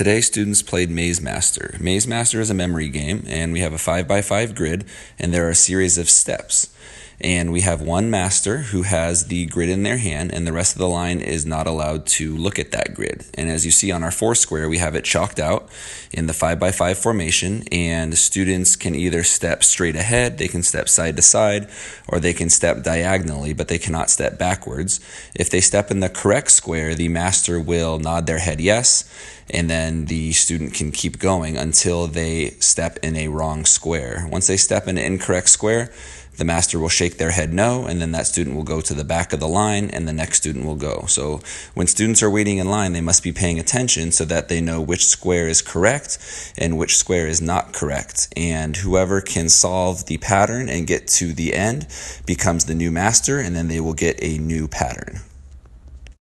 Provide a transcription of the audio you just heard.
Today, students played Maze Master. Maze Master is a memory game, and we have a 5x5 grid, and there are a series of steps. And we have one master who has the grid in their hand, and the rest of the line is not allowed to look at that grid. And as you see on our four square, we have it chalked out in the five by five formation, and students can either step straight ahead, they can step side to side, or they can step diagonally, but they cannot step backwards. If they step in the correct square, the master will nod their head yes and then the student can keep going until they step in a wrong square. Once they step in an incorrect square, the master will shake their head no, and then that student will go to the back of the line, and the next student will go. So when students are waiting in line, they must be paying attention so that they know which square is correct and which square is not correct. And whoever can solve the pattern and get to the end becomes the new master, and then they will get a new pattern.